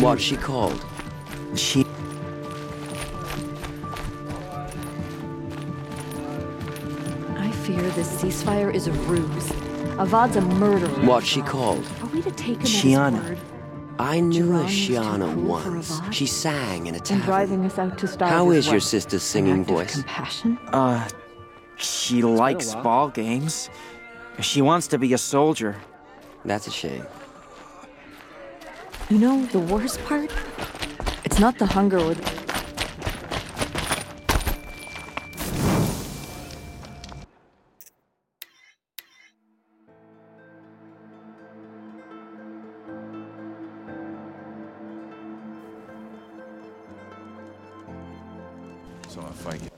What's she called? She. I fear this ceasefire is a ruse. Avad's a murderer. What she called? Are we to take him Shiana. at his word? I knew a Jiran Shiana once. She sang in a tavern. And driving us out to starve How is is your sister's singing voice? compassion? Uh. She likes ball games. She wants to be a soldier. That's a shame. You know, the worst part? It's not the hunger or the... So I get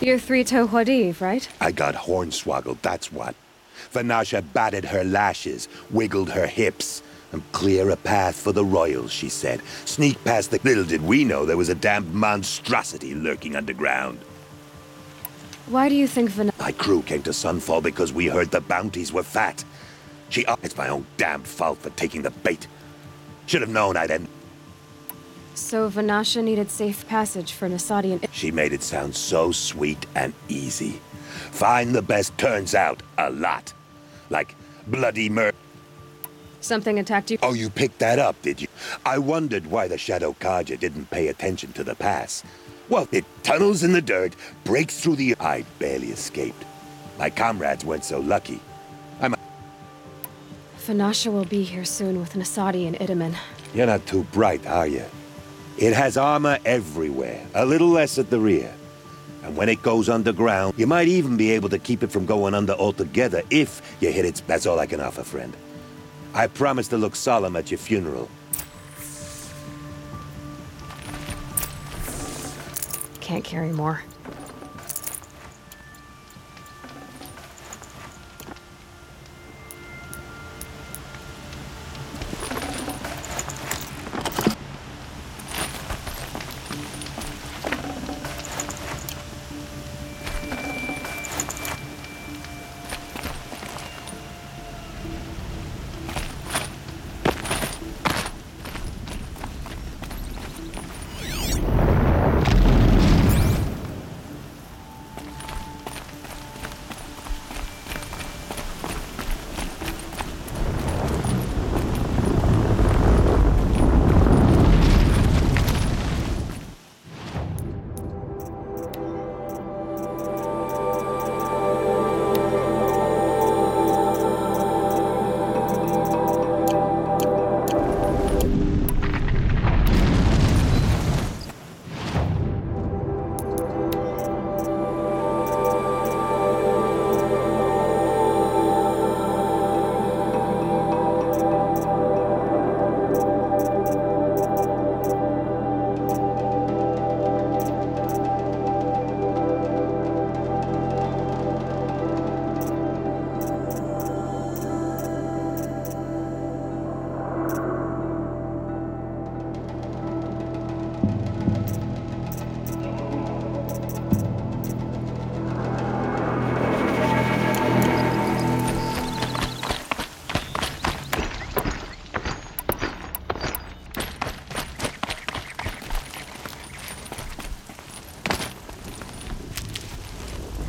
You're three toe Huadiv, right? I got hornswoggled, that's what. Vanasha batted her lashes, wiggled her hips, and clear a path for the royals, she said. Sneak past the... Little did we know there was a damned monstrosity lurking underground. Why do you think Van- My crew came to Sunfall because we heard the bounties were fat. She... It's my own damn fault for taking the bait. Should have known I'd end... So Vanasha needed safe passage for Nasadi and She made it sound so sweet and easy. Find the best turns out a lot. Like bloody murder. something attacked you. Oh, you picked that up, did you? I wondered why the Shadow Carja didn't pay attention to the pass. Well, it tunnels in the dirt, breaks through the... I barely escaped. My comrades weren't so lucky. I might Vanasha will be here soon with Nasadi and Itamen. You're not too bright, are you? It has armor everywhere, a little less at the rear. And when it goes underground, you might even be able to keep it from going under altogether if you hit it. That's all I can offer, friend. I promise to look solemn at your funeral. Can't carry more.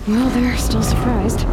Well, they're still surprised.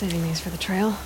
Saving these for the trail.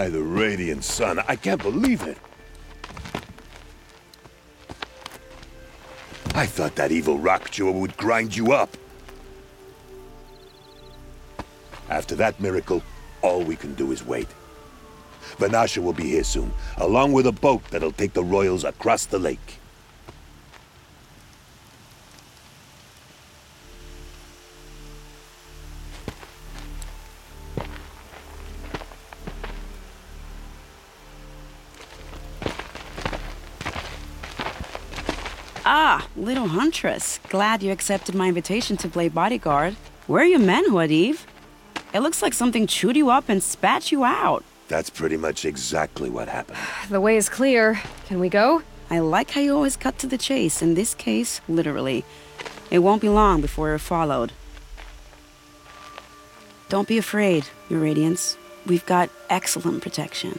By the radiant sun, I can't believe it. I thought that evil rock chewer would grind you up. After that miracle, all we can do is wait. Vanasha will be here soon, along with a boat that'll take the royals across the lake. Huntress. Glad you accepted my invitation to play bodyguard. Where are your men, Huadiv? It looks like something chewed you up and spat you out. That's pretty much exactly what happened. The way is clear. Can we go? I like how you always cut to the chase, in this case, literally. It won't be long before you're followed. Don't be afraid, Your Radiance. We've got excellent protection.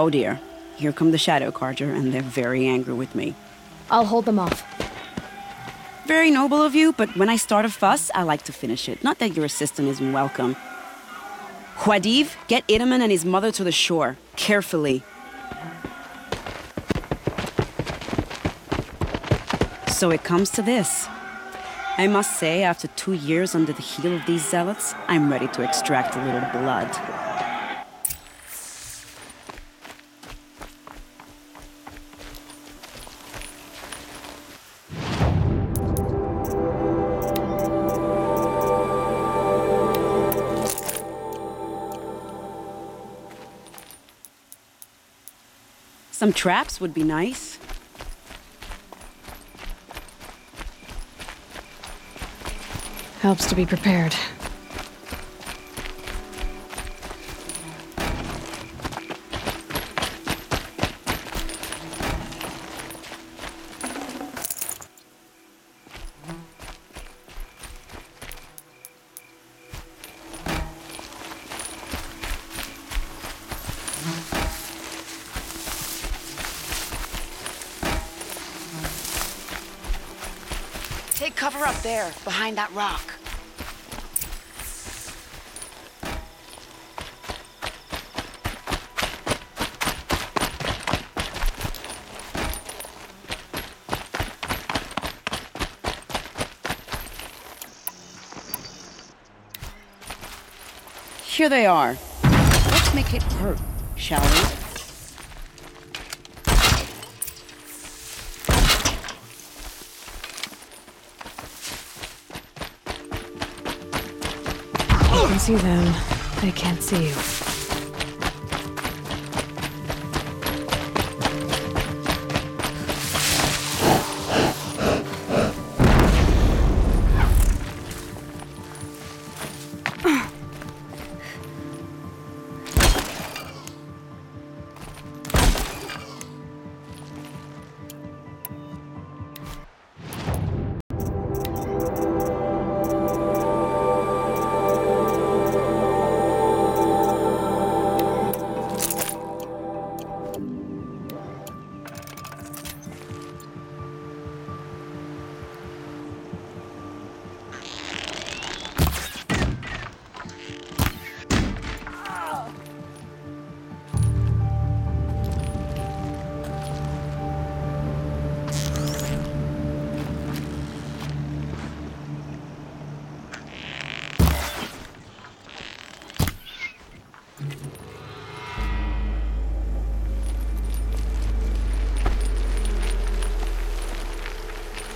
Oh dear, here come the Shadow Carja, and they're very angry with me. I'll hold them off. Very noble of you, but when I start a fuss, I like to finish it. Not that your assistant isn't welcome. Huadiv, get Itamen and his mother to the shore. Carefully. So it comes to this. I must say, after two years under the heel of these zealots, I'm ready to extract a little blood. Some traps would be nice. Helps to be prepared. Take cover up there, behind that rock. Here they are. Let's make it hurt, shall we? See them. They can't see you.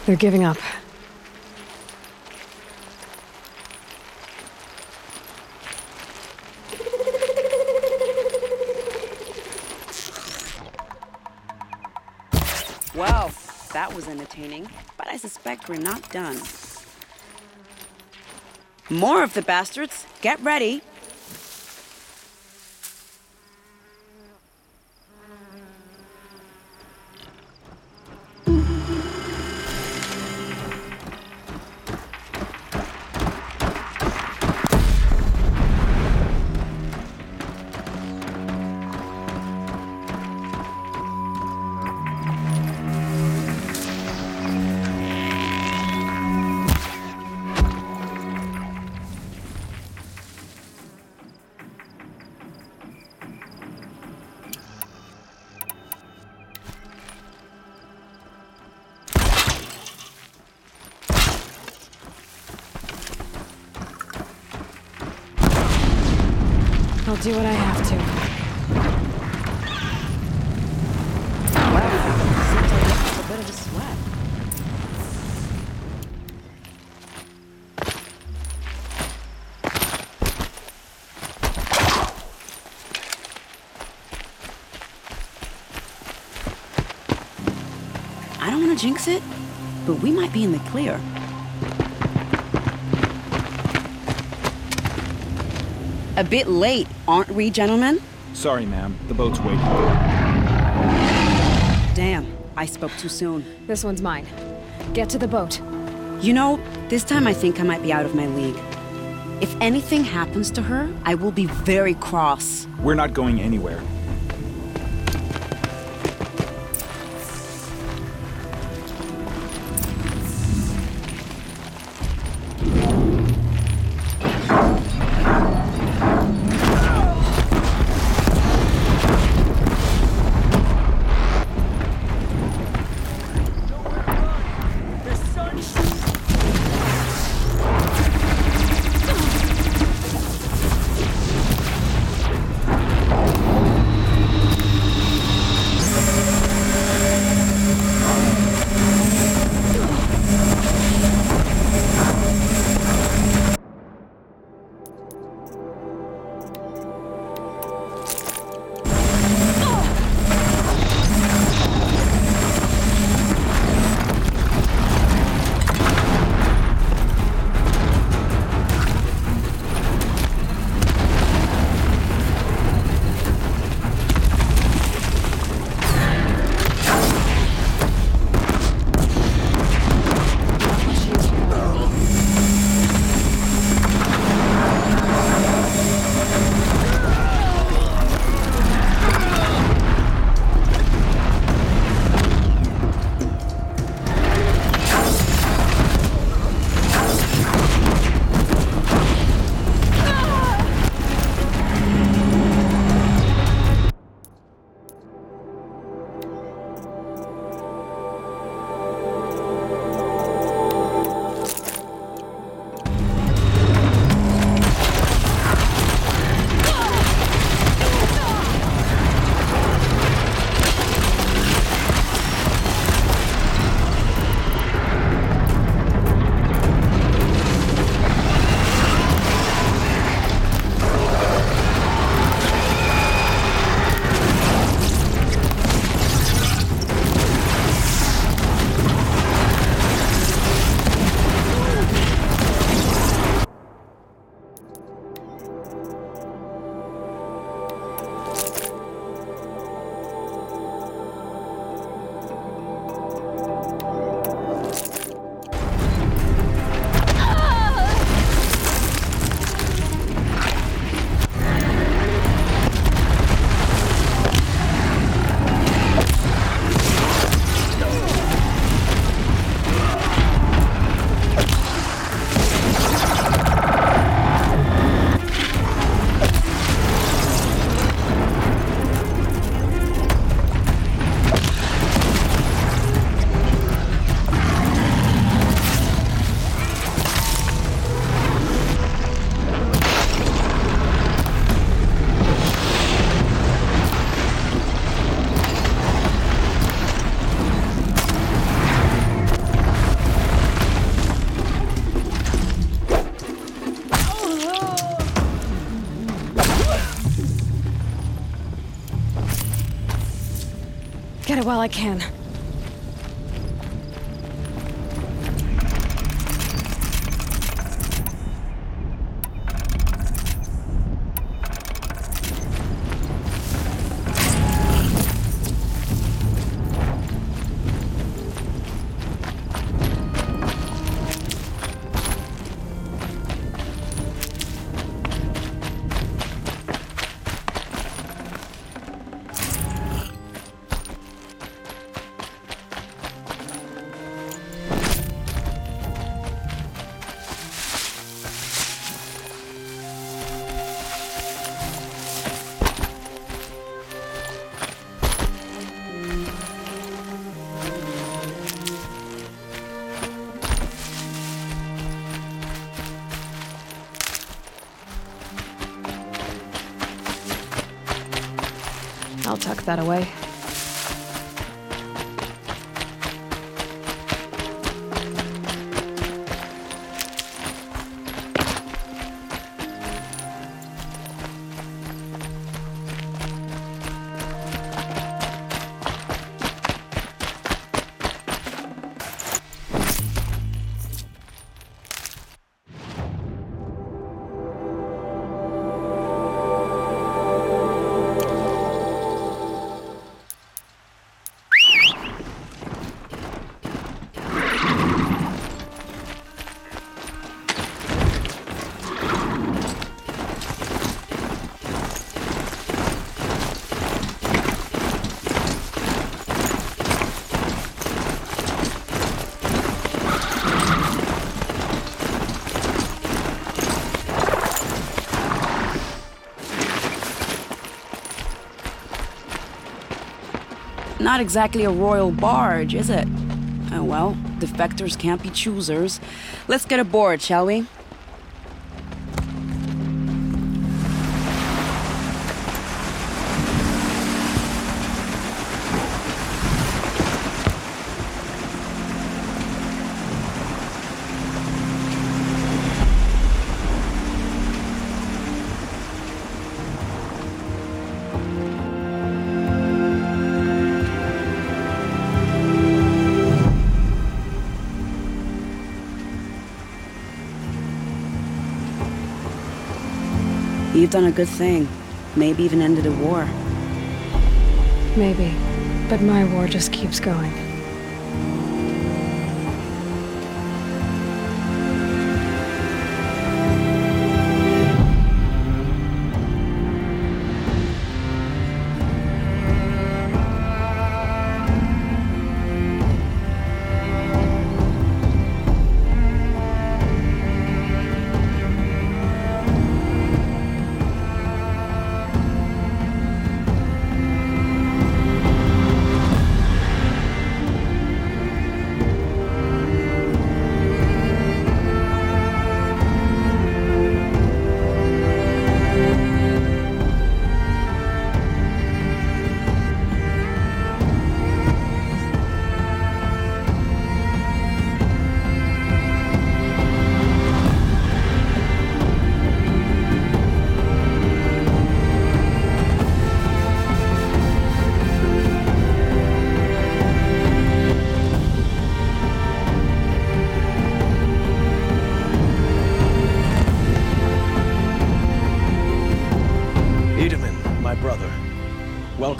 They're giving up. Well, that was entertaining, but I suspect we're not done. More of the bastards. Get ready. I'll do what I have to. Wow, seems like a bit of a sweat. I don't want to jinx it, but we might be in the clear. A bit late, aren't we, gentlemen? Sorry, ma'am. The boat's waiting. Damn, I spoke too soon. This one's mine. Get to the boat. You know, this time I think I might be out of my league. If anything happens to her, I will be very cross. We're not going anywhere. Get it while I can. Tuck that away. Not exactly a royal barge, is it? Oh well, defectors can't be choosers. Let's get aboard, shall we? You've done a good thing. Maybe even ended a war. Maybe. But my war just keeps going.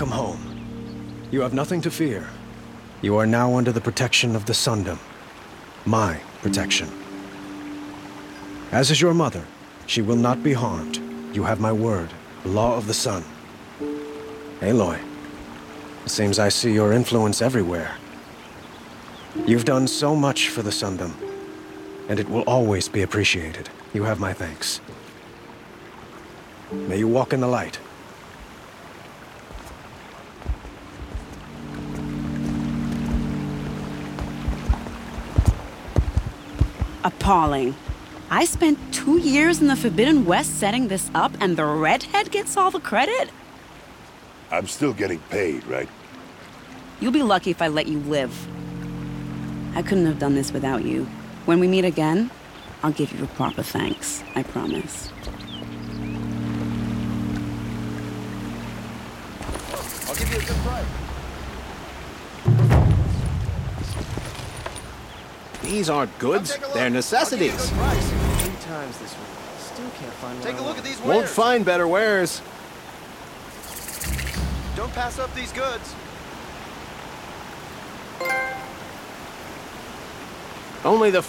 Welcome home. You have nothing to fear. You are now under the protection of the Sundom. My protection. As is your mother, she will not be harmed. You have my word, law of the sun. Aloy, it seems I see your influence everywhere. You've done so much for the Sundom, and it will always be appreciated. You have my thanks. May you walk in the light. Appalling. I spent two years in the Forbidden West setting this up, and the redhead gets all the credit? I'm still getting paid, right? You'll be lucky if I let you live. I couldn't have done this without you. When we meet again, I'll give you a proper thanks. I promise. I'll give you a good price. These aren't goods, they're necessities. Three times this week. Still can't find Take a look at these Won't find better wares. Don't pass up these goods. Only the